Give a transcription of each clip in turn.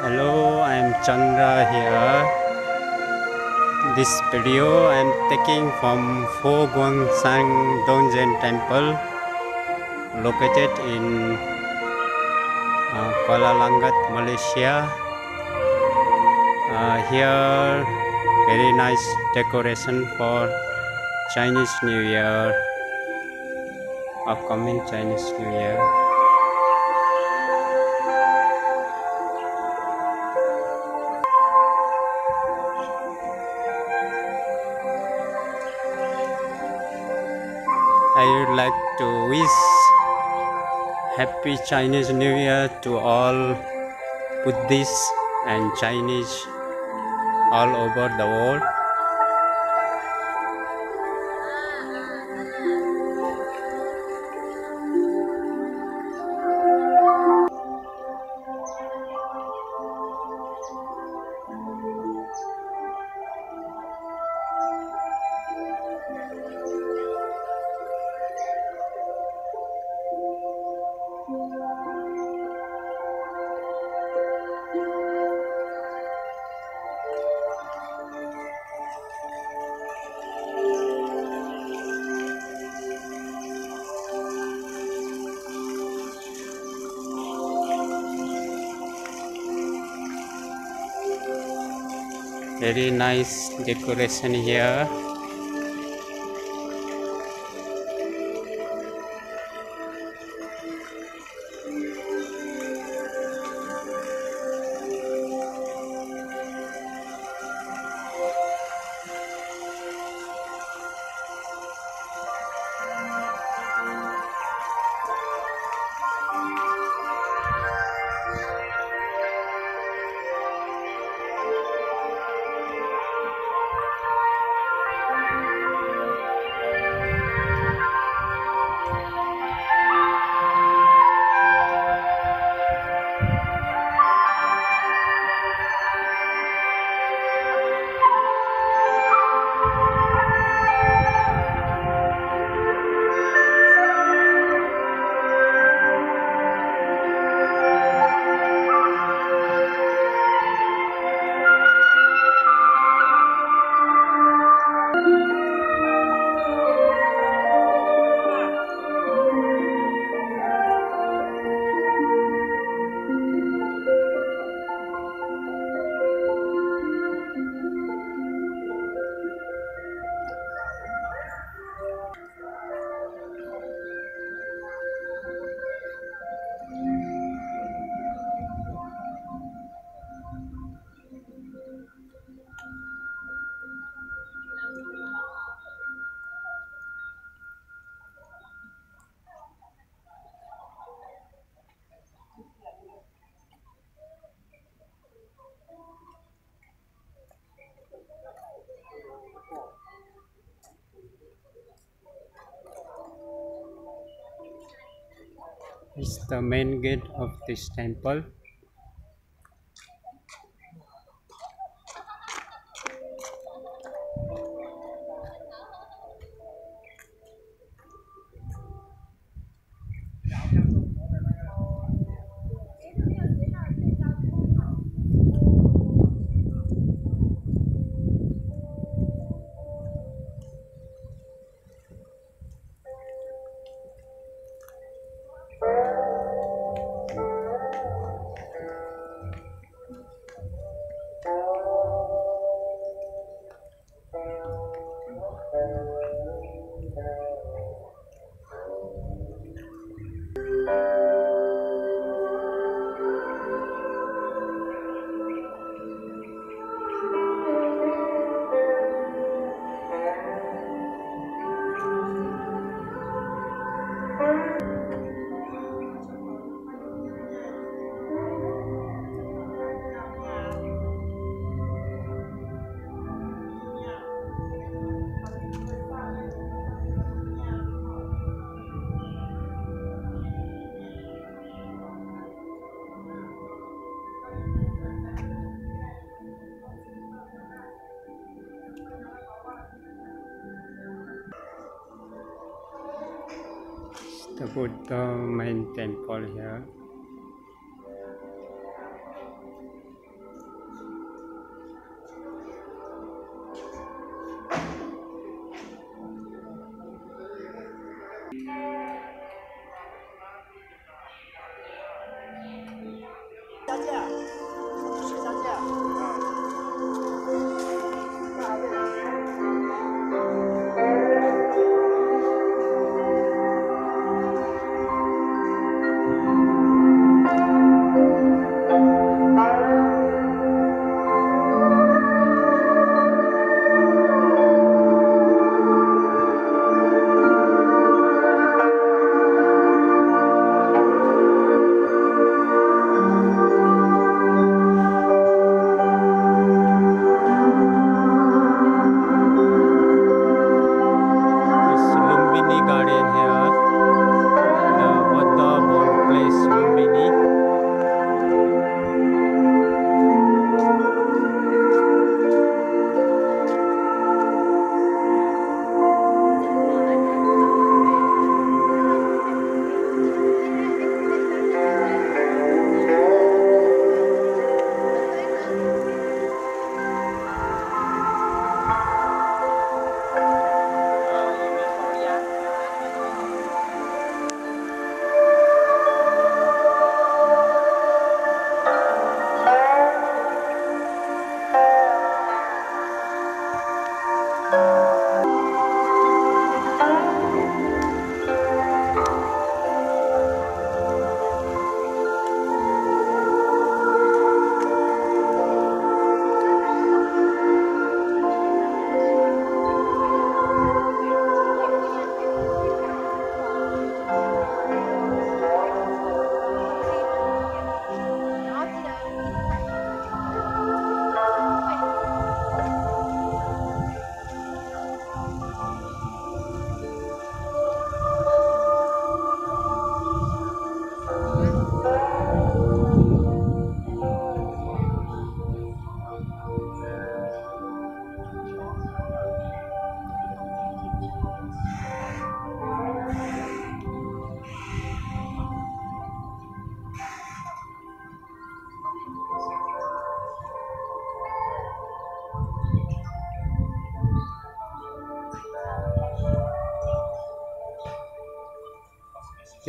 Chandra here. This video I am taking from Fo Guang Sang Dongjin Temple located in uh, Kuala Langat, Malaysia. Uh, here very nice decoration for Chinese New Year upcoming Chinese New Year. To wish Happy Chinese New Year to all Buddhists and Chinese all over the world. Very nice decoration here. It's the main gate of this temple. the Buddha main temple here.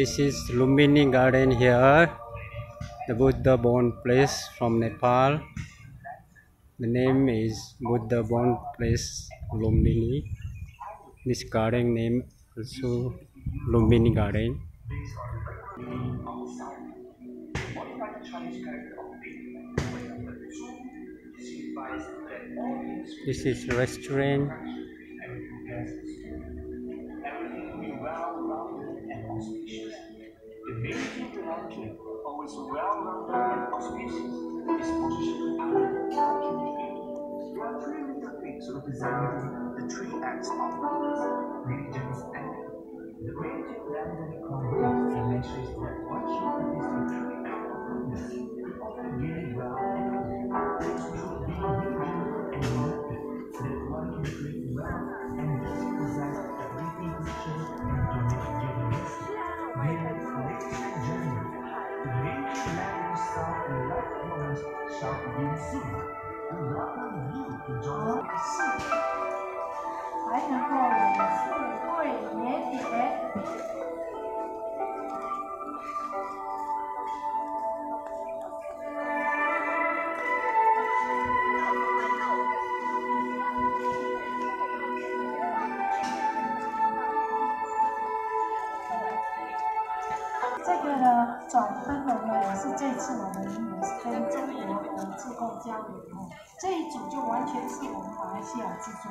This is Lumbini Garden here. The Buddha Born Place from Nepal. The name is Buddha Born Place Lumbini. This garden name also Lumbini Garden. This is restaurant. And auspicious, the fortune tree. There are three little pigs representing the three acts of goodness, and the conveys the 还能够富贵连连。这个呢，转灯笼呢，也是这次我们也是跟中国的自贡交流哦。这一组就完全是我们马来西亚制作。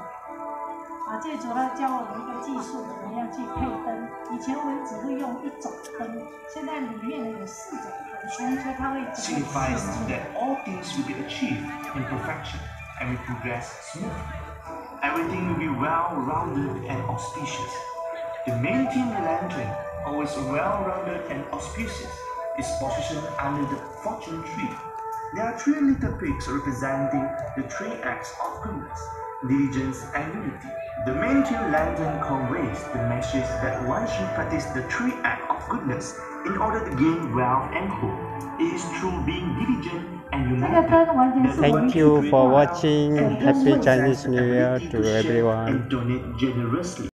啊，这组呢教我们一个技术，怎么样去配灯。以前我们只会用一种灯，现在里面呢有四种灯，所以说它会整个 signifies 四 that all things will be achieved in perfection and will progress smoothly. Everything will be well-rounded and auspicious. The main theme lantern, always well-rounded and auspicious, is positioned under the fortune tree. there are three little pigs representing the three acts of goodness, diligence and unity. The main two lantern conveys the message that one should practice the three acts of goodness in order to gain wealth and hope. It is through being diligent Thank you for watching. Happy Chinese New Year to everyone. And donate generously.